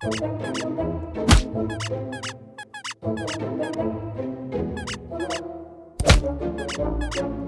Thank you.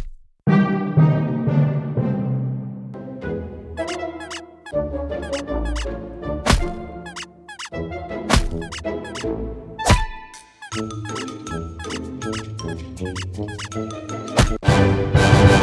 あっ!